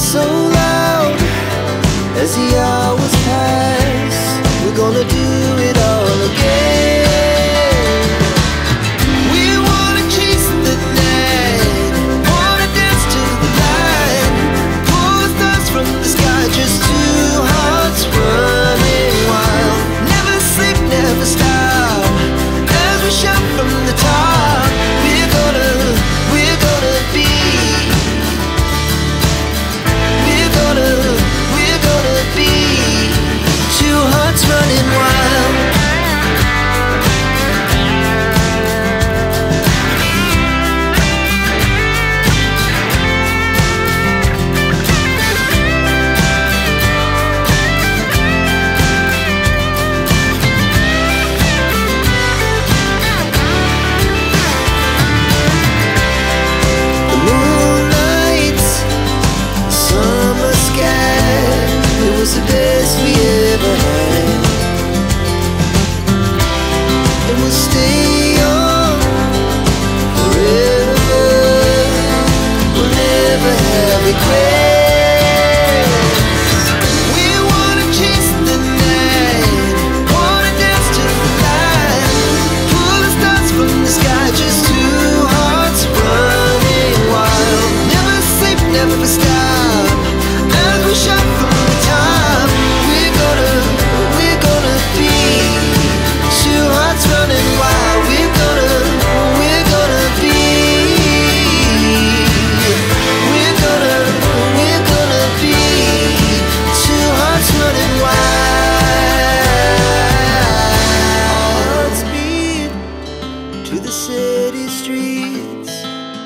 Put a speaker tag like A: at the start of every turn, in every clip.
A: so loud as the was the best we ever had. And we'll stay on forever. We'll never have regrets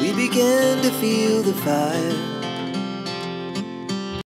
A: we began to feel the fire.